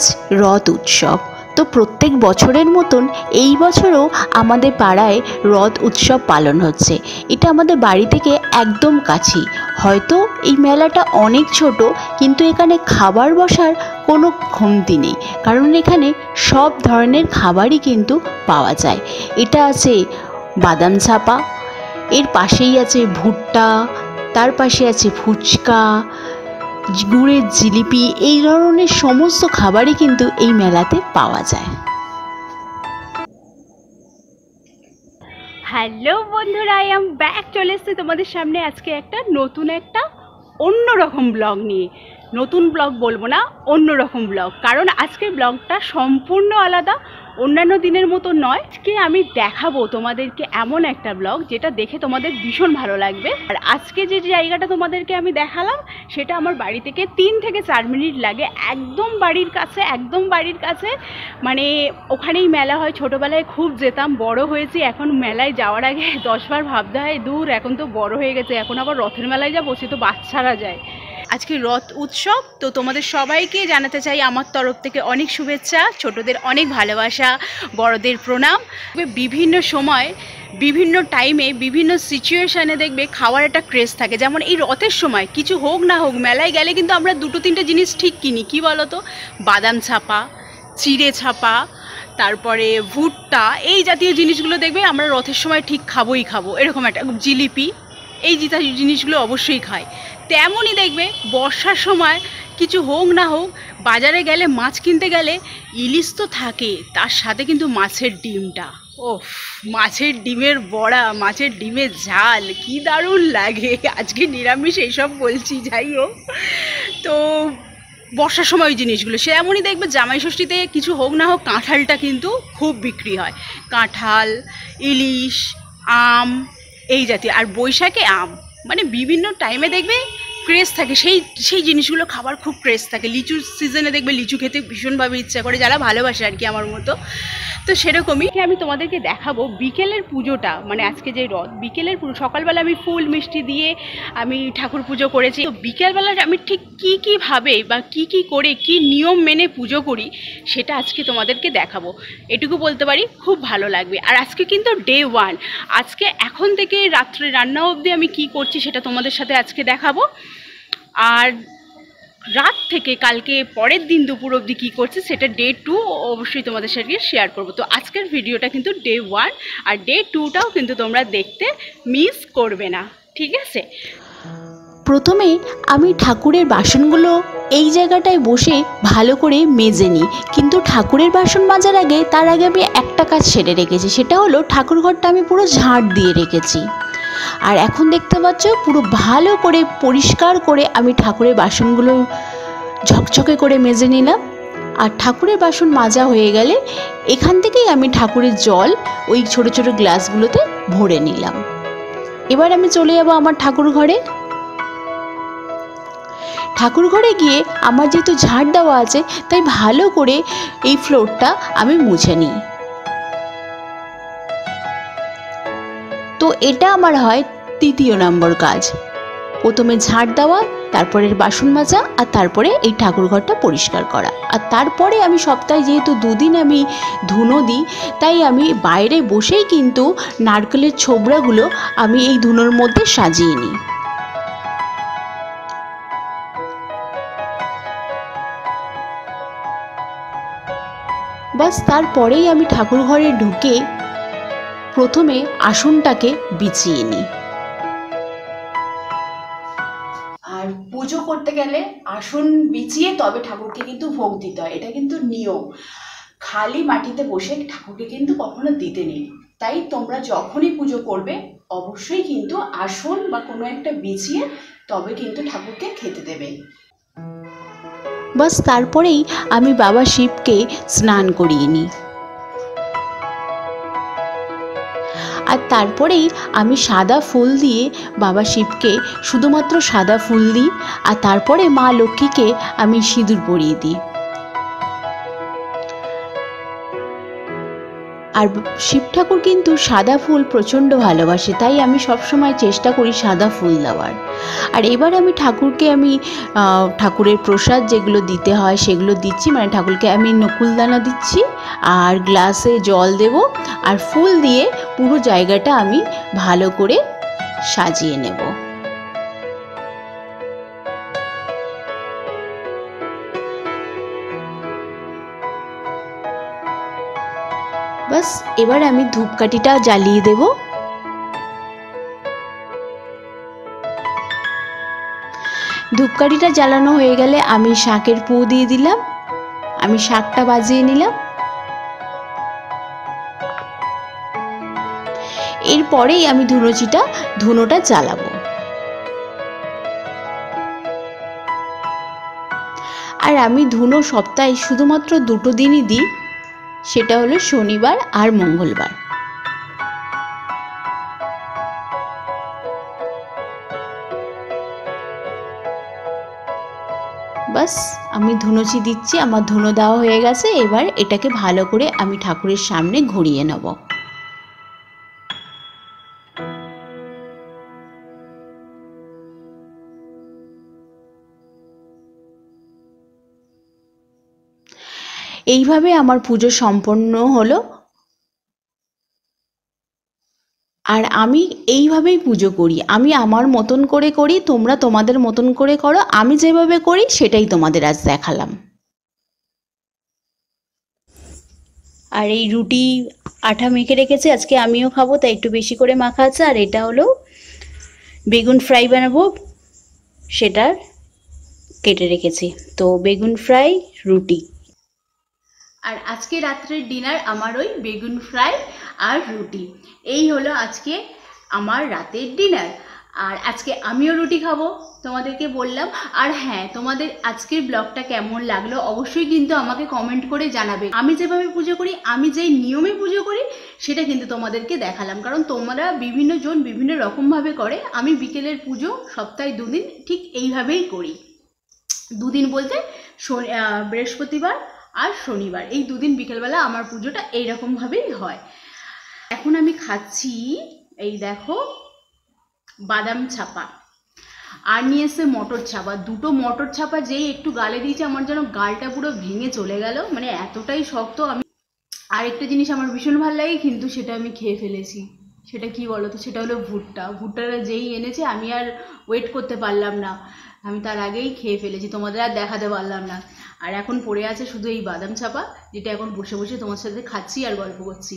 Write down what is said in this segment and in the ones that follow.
আজ রথ উৎসব। তো প্রত্যেক বছরের মতন এই বছরও আমাদের পাড়ায় রথ উৎসব পালন হচ্ছে। এটা আমাদের বাড়ি থেকে একদম কাছেই। হয়তো এই মেলাটা অনেক ছোট, কিন্তু এখানে খাবার বসার কোনো কমতি নেই। কারণ এখানে সব ধরনের খাবারই কিন্তু পাওয়া যায়। এটা আছে বাদাম ছাপা, এর পাশেই আছে ভুট্টা, তার পাশে আছে ফুচকা গুড়ের জিলিপি, এই ধরনের সমস্ত খাবারই কিন্তু এই মেলাতে পাওয়া যায়। হ্যালো বন্ধুরা আই এম ব্যাক চলে এসেছি তোমাদের সামনে আজকে একটা নতুন একটা অন্য রকম ব্লগ নিয়ে। নতুন ব্লগ বলব না অন্য রকম ব্লগ কারণ আজকের ব্লগটা সম্পূর্ণ আলাদা অন্যান্য দিনের মতো নয়। আজকে আমি দেখাবো তোমাদেরকে এমন একটা ব্লগ যেটা দেখে তোমাদের ভীষণ ভালো লাগবে। আর আজকে যে জায়গাটা তোমাদেরকে আমি দেখালাম, সেটা আমার বাড়ি থেকে তিন থেকে চার মিনিট লাগে। একদম বাড়ির কাছে, একদম বাড়ির কাছে। মানে ওখানেই মেলা হয়। ছোটোবেলায় খুব যেতাম, বড় হয়েছি। এখন মেলায় যাওয়ার আগে দশবার ভাবতে হয়, দূর, এখন তো বড় হয়ে গেছে। এখন আবার রথের মেলায় যাব, সে তো বাচ্চারা যায়। আজকে রথ উৎসব, তো তোমাদের সবাইকে জানাতে চাই আমার তরফ থেকে অনেক শুভেচ্ছা, ছোটদের অনেক ভালোবাসা, বড়দের প্রণাম। বিভিন্ন সময়, বিভিন্ন টাইমে বিভিন্ন সিচুয়েশানে দেখবে খাওয়ার একটা ক্রেজ থাকে। যেমন এই রথের সময়, কিছু হোক না হোক, মেলায় গেলে কিন্তু আমরা দুটো তিনটে জিনিস ঠিক কিনি। কি বলো তো বাদাম ছাপা, চিড়ে ছাপা, তারপরে ভুট্টা, এই জাতীয় জিনিসগুলো দেখবে আমরা রথের সময় ঠিক খাবোই খাব। এরকম একটা, জিলিপি, এই জিতা জিনিসগুলো অবশ্যই খাই। তেমনই দেখবে বর্ষার সময় কিছু হোক না হোক, বাজারে গেলে, মাছ কিনতে গেলে ইলিশ তো থাকে, তার সাথে কিন্তু মাছের ডিমটা। ও মাছের ডিমের বড়া, মাছের ডিমের ঝাল, কি দারুণ লাগে। আজকে নিরামিষ এইসব বলছি, যাই হোক। তো বর্ষার সময় ওই জিনিসগুলো, সে এমনই দেখবে জামাই ষষ্ঠীতে কিছু হোক না হোক, কাঁঠালটা কিন্তু খুব বিক্রি হয়। কাঁঠাল, ইলিশ, আম, এই জাতীয়, আর বৈশাখে আম। মানে বিভিন্ন টাইমে দেখবে ক্রেজ থাকে, সেই সেই জিনিসগুলো খাবার খুব ক্রেজ থাকে। লিচুর সিজনে দেখবে লিচু খেতে ভীষণভাবে ইচ্ছা করে, যারা ভালোবাসে আর কি আমার মতো। তো সেরকমই আমি তোমাদেরকে দেখাবো বিকেলের পুজোটা মানে আজকে যে রথ, বিকেলের পুজো, সকালবেলা আমি ফুল মিষ্টি দিয়ে আমি ঠাকুর পুজো করেছি। তো বিকেলবেলা আমি ঠিক কী কীভাবে বা কি কি করে কি নিয়ম মেনে পুজো করি, সেটা আজকে তোমাদেরকে দেখাবো। এটুকু বলতে পারি, খুব ভালো লাগবে। আর আজকে কিন্তু ডে ওয়ান আজকে এখন থেকে রাত্রে রান্না অবধি আমি কি করছি সেটা তোমাদের সাথে আজকে দেখাবো। আর রাত থেকে কালকে পরের দিন দুপুর অবধি কী করছে সেটা ডে টু অবশ্যই তোমাদের সাথে শেয়ার করব। তো আজকের ভিডিওটা কিন্তু ডে ওয়ান আর ডে টুটাও কিন্তু তোমরা দেখতে মিস করবে না, ঠিক আছে? প্রথমে আমি ঠাকুরের বাসনগুলো এই জায়গাটায় বসে ভালো করে মেজে নিই। কিন্তু ঠাকুরের বাসন মাজার আগে, তার আগে আমি একটা কাজ সেরে রেখেছি, সেটা হলো ঠাকুর ঘরটা আমি পুরো ঝাঁট দিয়ে রেখেছি। আর এখন দেখতে পাচ্ছ পুরো ভালো করে, পরিষ্কার করে আমি ঠাকুরের বাসনগুলো ঝকঝকে করে মেজে নিলাম। আর ঠাকুরের বাসন মাজা হয়ে গেলে এখান থেকেই আমি ঠাকুরের জল ওই ছোট ছোট গ্লাসগুলোতে ভরে নিলাম। এবার আমি চলে যাব আমার ঠাকুর ঘরে। ঠাকুর ঘরে গিয়ে আমার যেহেতু ঝাড় দেওয়া আছে, তাই ভালো করে এই ফ্লোরটা আমি মুছে নিই। তো এটা আমার হয় তৃতীয় নম্বর কাজ। প্রথমে ঝাড় দেওয়া তারপরে বাসন মাজা, আর তারপরে এই ঠাকুরঘরটা পরিষ্কার করা। আর তারপরে আমি সপ্তাহে যেহেতু দুদিন আমি ধুনো দিই, তাই আমি বাইরে বসেই কিন্তু নারকেলের ছোবড়াগুলো আমি এই ধুনোর মধ্যে সাজিয়ে নিই। বাস তারপরেই আমি ঠাকুর ঘরে ঢুকে প্রথমে আসনটাকে বিছিয়ে নিই। আর পুজো করতে গেলে আসন বিছিয়ে তবে ঠাকুরকে কিন্তু ভোগ দিতে হয় এটা কিন্তু নিয়ম। খালি মাটিতে বসে ঠাকুরকে কিন্তু কখনো দিতে নেই। তাই তোমরা যখনই পুজো করবে অবশ্যই কিন্তু আসন বা কোনো একটা বিছিয়ে তবে কিন্তু ঠাকুরকে খেতে দেবে। বাস তারপরেই আমি বাবা শিবকে স্নান করিয়ে নিই। আর তারপরেই আমি সাদা ফুল দিয়ে বাবা শিবকে শুধুমাত্র সাদা ফুল দিই আর তারপরে মা লক্ষ্মীকে আমি সিঁদুর পরিয়ে দিই। আর শিব ঠাকুর কিন্তু সাদা ফুল প্রচণ্ড ভালোবাসে, তাই আমি সবসময় চেষ্টা করি সাদা ফুল দেওয়ার। আর এবার আমি ঠাকুরকে আমি ঠাকুরের প্রসাদ যেগুলো দিতে হয় সেগুলো দিচ্ছি মানে ঠাকুরকে আমি নকুলদানা দিচ্ছি, আর গ্লাসে জল দেব, আর ফুল দিয়ে পুরো জায়গাটা আমি ভালো করে সাজিয়ে নেব। বাস, এবার আমি ধূপকাঠিটা জ্বালিয়ে দেব। ধূপকাঠিটা জ্বালানো হয়ে গেলে আমি শাকের পু দিয়ে দিলাম। আমি শাকটা বাজিয়ে নিলাম। এরপরেই আমি ধুনোচিটা, ধুনোটা জ্বালাবো। আর আমি ধুনো সপ্তাহে শুধুমাত্র দুটো দিনই দিই, সেটা হলো শনিবার আর মঙ্গলবার। বাস, আমি ধুনোচি দিচ্ছি, আমার ধুনো দেওয়া হয়ে গেছে, এবার এটাকে ভালো করে আমি ঠাকুরের সামনে ঘুরিয়ে নেব। এইভাবে আমার পুজো সম্পন্ন হলো। আর আমি এইভাবেই পুজো করি। আমি আমার মতন করে করি, তোমরা তোমাদের মতন করে করো। আমি যেভাবে করি, সেটাই তোমাদের আজ দেখালাম। আর এই রুটি আঠা মেখে রেখেছে, আজকে আমিও খাব, তাই একটু বেশি করে মাখা আছে। আর এটা হলো বেগুন ফ্রাই বানাবো, সেটা কেটে রেখেছি। তো বেগুন ফ্রাই, রুটি। আর আজকে রাত্রের ডিনার আমার ওই বেগুন ফ্রাই আর রুটি। এই হলো আজকে আমার রাতের ডিনার। আর আজকে আমিও রুটি খাব, তোমাদেরকে বললাম। আর হ্যাঁ তোমাদের আজকের ব্লগটা কেমন লাগল অবশ্যই কিন্তু আমাকে কমেন্ট করে জানাবে। আমি যেভাবে পুজো করি, আমি যেই নিয়মে পুজো করি, সেটা কিন্তু তোমাদেরকে দেখালাম। কারণ তোমরা বিভিন্ন জন বিভিন্ন রকমভাবে করে, আমি বিকেলের পুজো সপ্তাহে দুদিন ঠিক এইভাবেই করি। দুদিন বলতে বৃহস্পতিবার আর শনিবার। এই দুদিন বিকেলবেলা আমার পুজোটা এইরকমভাবেই হয়। এখন আমি খাচ্ছি এই দেখো বাদাম ছাপা। আর নিয়ে এসে মটর ছাপা। দুটো মটর ছাপা যেই একটু গালে দিয়েছে, আমার যেন গালটা পুরো ভেঙে চলে গেল। মানে এতটাই শক্ত আমি আরেকটা জিনিস আমার ভীষণ ভালো লাগে, কিন্তু সেটা আমি খেয়ে ফেলেছি। সেটা কি বলো তো সেটা হলো ভুট্টা। ভুট্টাটা যেই এনেছে, আমি আর ওয়েট করতে পারলাম না। আমি তার আগেই খেয়ে ফেলেছি। তোমাদের আর দেখাতে পারলাম না। আর এখন পড়ে আছে শুধু এই বাদাম চাপা, যেটা এখন বসে বসে তোমার সাথে খাচ্ছি আর গল্প করছি।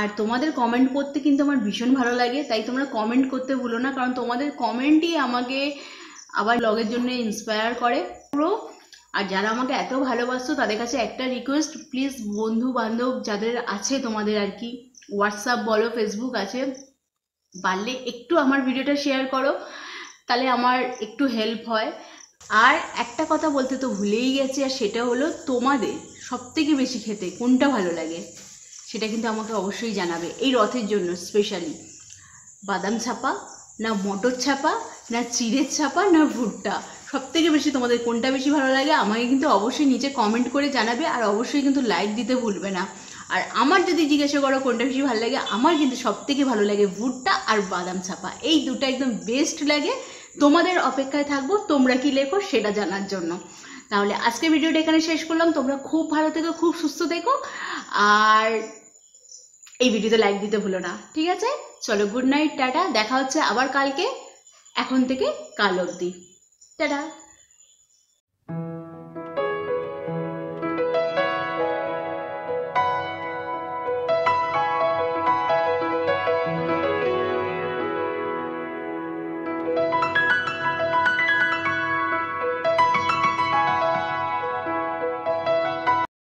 আর তোমাদের কমেন্ট করতে কিন্তু আমার ভীষণ ভালো লাগে, তাই তোমরা কমেন্ট করতে ভুলো না, কারণ তোমাদের কমেন্টই আমাকে আবার ব্লগের জন্য ইন্সপায়ার করে। পুরো, আর যারা আমাকে এত ভালোবাসতো, তাদের কাছে একটা রিকোয়েস্ট প্লিজ বন্ধু বান্ধব যাদের আছে তোমাদের আর কি হোয়াটসঅ্যাপ বলো ফেসবুক আছে, পারলে একটু আমার ভিডিওটা শেয়ার করো, তাহলে আমার একটু হেল্প হয়। আর একটা কথা বলতে তো ভুলেই গেছি, আর সেটা হলো তোমাদের সবথেকে বেশি খেতে কোনটা ভালো লাগে? সেটা কিন্তু আমাকে অবশ্যই জানাবে এই রথের জন্য স্পেশালি বাদাম ছাপা, না মটর ছাপা, না চিড়ের ছাপা, না ভুট্টা? সব থেকে বেশি তোমাদের কোনটা বেশি ভালো লাগে? আমাকে কিন্তু অবশ্যই নিচে কমেন্ট করে জানাবে, আর অবশ্যই কিন্তু লাইক দিতে ভুলবে না। আর আমার যদি জিজ্ঞাসা করো কোনটা বেশি ভালো লাগে, আমার কিন্তু সব থেকে ভালো লাগে ভুট্টা আর বাদাম ছাপা। এই দুটো একদম বেস্ট লাগে। তোমাদের অপেক্ষায় থাকব, তোমরা কি লেখো সেটা জানার জন্য। তাহলে আজকে ভিডিওটা এখানে শেষ করলাম। তোমরা খুব ভালো থেকো, খুব সুস্থ থেকো। আর এই ভিডিওতে লাইক দিতে ভুলো না, ঠিক আছে? চলো গুড নাইট টাটা। দেখা হচ্ছে আবার কালকে, এখন থেকে কাল অবধি। টাটা।